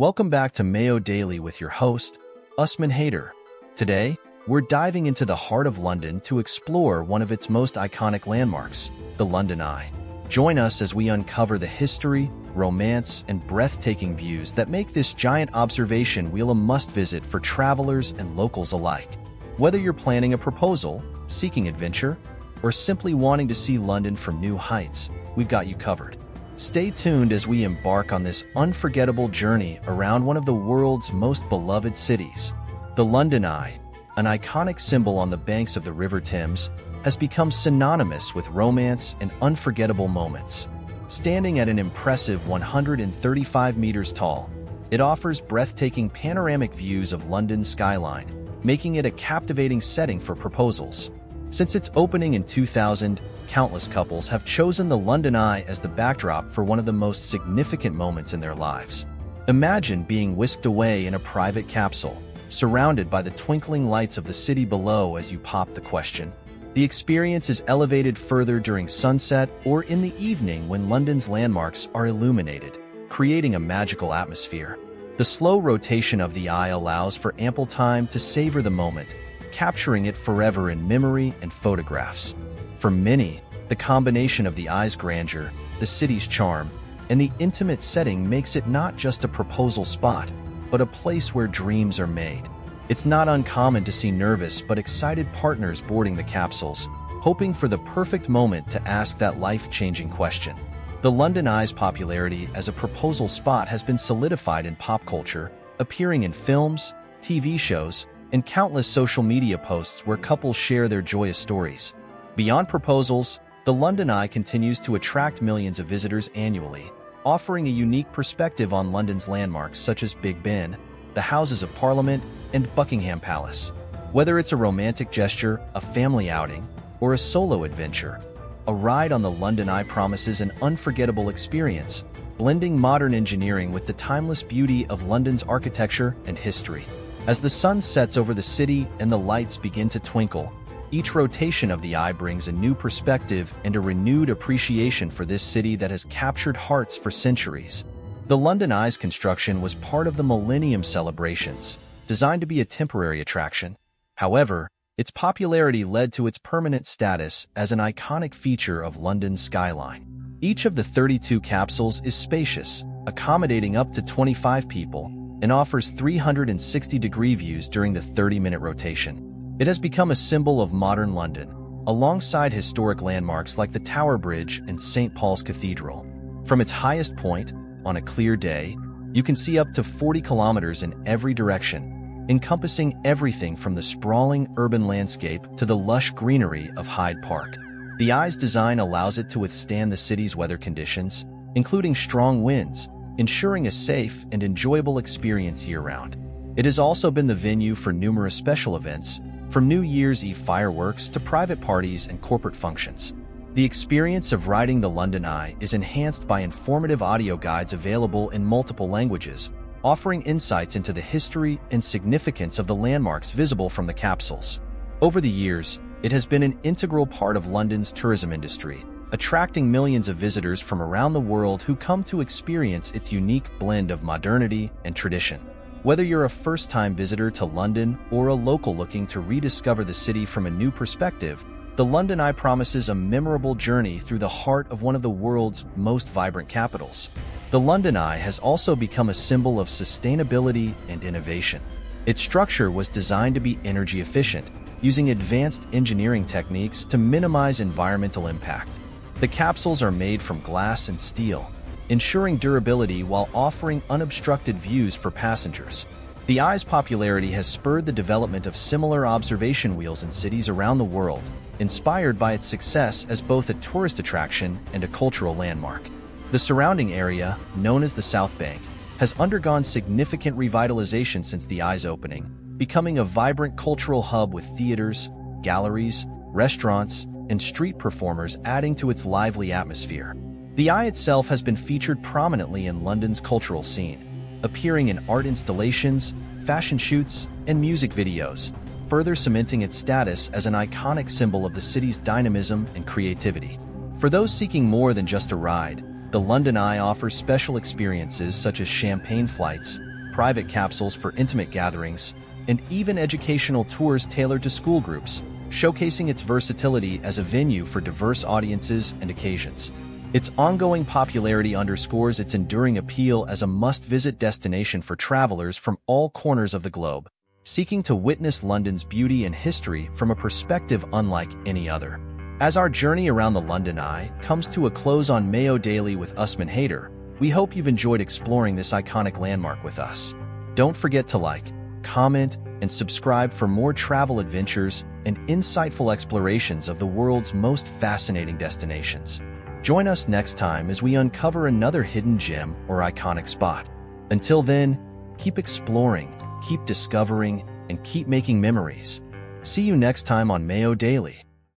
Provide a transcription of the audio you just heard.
Welcome back to Mayo Daily with your host, Usman Haider. Today, we're diving into the heart of London to explore one of its most iconic landmarks, the London Eye. Join us as we uncover the history, romance, and breathtaking views that make this giant observation wheel a must-visit for travelers and locals alike. Whether you're planning a proposal, seeking adventure, or simply wanting to see London from new heights, we've got you covered. Stay tuned as we embark on this unforgettable journey around one of the world's most beloved cities. The London Eye, an iconic symbol on the banks of the River Thames, has become synonymous with romance and unforgettable moments. Standing at an impressive 135 meters tall, it offers breathtaking panoramic views of London's skyline, making it a captivating setting for proposals. Since its opening in 2000, countless couples have chosen the London Eye as the backdrop for one of the most significant moments in their lives. Imagine being whisked away in a private capsule, surrounded by the twinkling lights of the city below as you pop the question. The experience is elevated further during sunset or in the evening when London's landmarks are illuminated, creating a magical atmosphere. The slow rotation of the eye allows for ample time to savor the moment, capturing it forever in memory and photographs. For many, the combination of the eye's grandeur, the city's charm, and the intimate setting makes it not just a proposal spot, but a place where dreams are made. It's not uncommon to see nervous but excited partners boarding the capsules, hoping for the perfect moment to ask that life-changing question. The London Eye's popularity as a proposal spot has been solidified in pop culture, appearing in films, TV shows, and countless social media posts where couples share their joyous stories. Beyond proposals, the London Eye continues to attract millions of visitors annually, offering a unique perspective on London's landmarks such as Big Ben, the Houses of Parliament, and Buckingham Palace. Whether it's a romantic gesture, a family outing, or a solo adventure, a ride on the London Eye promises an unforgettable experience, blending modern engineering with the timeless beauty of London's architecture and history. As the sun sets over the city and the lights begin to twinkle, each rotation of the eye brings a new perspective and a renewed appreciation for this city that has captured hearts for centuries. The London Eye's construction was part of the Millennium celebrations, designed to be a temporary attraction. However, its popularity led to its permanent status as an iconic feature of London's skyline. Each of the 32 capsules is spacious, accommodating up to 25 people, and offers 360-degree views during the 30-minute rotation. It has become a symbol of modern London, alongside historic landmarks like the Tower Bridge and St. Paul's Cathedral. From its highest point, on a clear day, you can see up to 40 kilometers in every direction, encompassing everything from the sprawling urban landscape to the lush greenery of Hyde Park. The eye's design allows it to withstand the city's weather conditions, including strong winds, ensuring a safe and enjoyable experience year-round. It has also been the venue for numerous special events, from New Year's Eve fireworks to private parties and corporate functions. The experience of riding the London Eye is enhanced by informative audio guides available in multiple languages, offering insights into the history and significance of the landmarks visible from the capsules. Over the years, it has been an integral part of London's tourism industry, attracting millions of visitors from around the world who come to experience its unique blend of modernity and tradition. Whether you're a first-time visitor to London or a local looking to rediscover the city from a new perspective, the London Eye promises a memorable journey through the heart of one of the world's most vibrant capitals. The London Eye has also become a symbol of sustainability and innovation. Its structure was designed to be energy efficient, using advanced engineering techniques to minimize environmental impact. The capsules are made from glass and steel, ensuring durability while offering unobstructed views for passengers. The Eye's popularity has spurred the development of similar observation wheels in cities around the world, inspired by its success as both a tourist attraction and a cultural landmark. The surrounding area, known as the South Bank, has undergone significant revitalization since the Eye's opening, becoming a vibrant cultural hub with theaters, galleries, restaurants, and street performers adding to its lively atmosphere. The Eye itself has been featured prominently in London's cultural scene, appearing in art installations, fashion shoots, and music videos, further cementing its status as an iconic symbol of the city's dynamism and creativity. For those seeking more than just a ride, the London Eye offers special experiences such as champagne flights, private capsules for intimate gatherings, and even educational tours tailored to school groups, showcasing its versatility as a venue for diverse audiences and occasions. Its ongoing popularity underscores its enduring appeal as a must-visit destination for travelers from all corners of the globe, seeking to witness London's beauty and history from a perspective unlike any other. As our journey around the London Eye comes to a close on Mayo Daily with Usman Haider, we hope you've enjoyed exploring this iconic landmark with us. Don't forget to like, comment, and subscribe for more travel adventures and insightful explorations of the world's most fascinating destinations. Join us next time as we uncover another hidden gem or iconic spot. Until then, keep exploring, keep discovering, and keep making memories. See you next time on Mayo Daily.